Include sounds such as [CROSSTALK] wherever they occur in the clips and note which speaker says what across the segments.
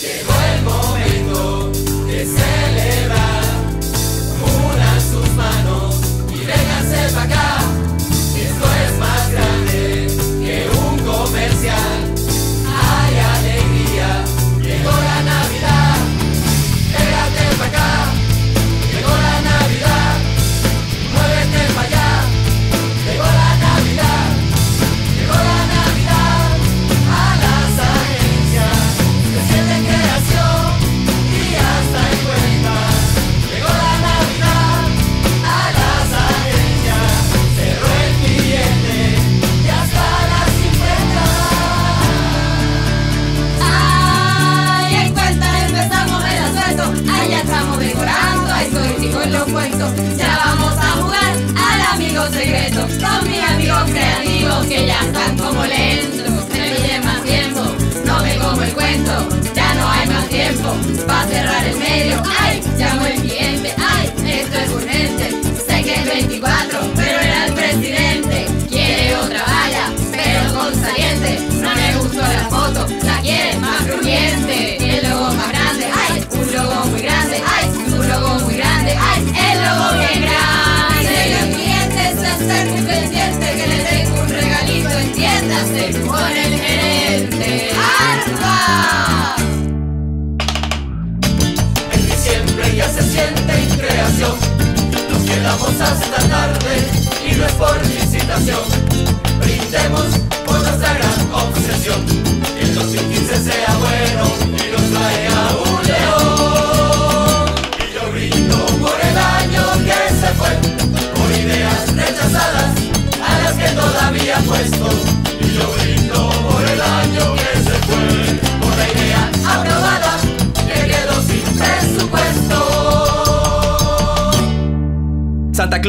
Speaker 1: Yeah.
Speaker 2: Son mis amigos creativos que ya están como le entro. Me piden más tiempo, no me como el cuento. Ya no hay más tiempo para cerrar el medio. ¡Ay! Llamo el cliente. ¡Ay! Esto es urgente. Sé que es 24, pero
Speaker 1: esta tarde y no es por licitación. Brindemos por nuestra gran obsesión.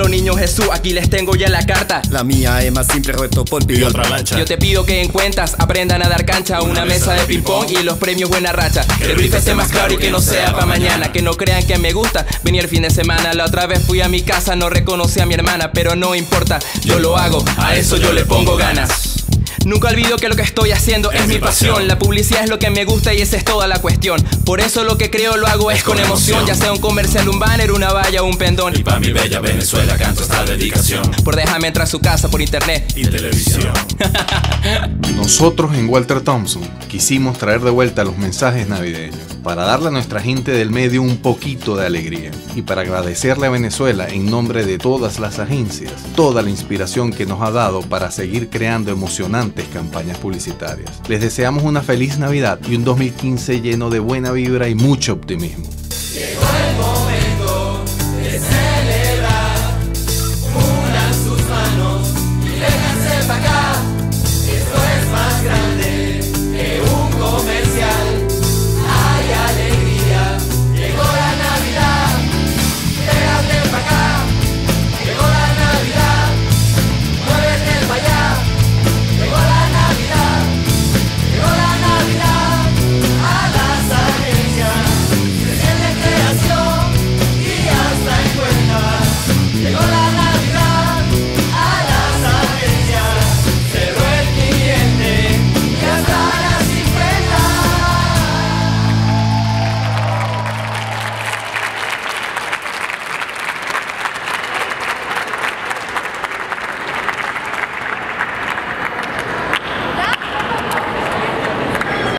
Speaker 3: Niño Jesús, aquí les tengo ya la carta.
Speaker 4: La mía es más simple, reto ponte y otra lancha.
Speaker 3: Yo te pido que en cuentas aprendan a dar cancha, una, una mesa, de ping-pong y los premios buena racha. Que el esté más claro y que no sea para mañana. Que no crean que me gusta venir el fin de semana. La otra vez fui a mi casa, no reconocí a mi hermana, pero no importa, yo lo hago, a eso yo le pongo ganas. Nunca olvido que lo que estoy haciendo es, mi pasión. La publicidad es lo que me gusta y esa es toda la cuestión. Por eso lo que creo lo hago es, con emoción. Ya sea un comercial, un banner, una valla o un pendón. Y para
Speaker 1: mi bella Venezuela canto esta dedicación.
Speaker 3: Por déjame entrar a su casa por internet
Speaker 1: y televisión.
Speaker 3: [LAUGHS]
Speaker 5: Nosotros en Walter Thompson quisimos traer de vuelta los mensajes navideños para darle a nuestra gente del medio un poquito de alegría y para agradecerle a Venezuela en nombre de todas las agencias toda la inspiración que nos ha dado para seguir creando emocionantes campañas publicitarias. Les deseamos una feliz Navidad y un 2015 lleno de buena vibra y mucho optimismo.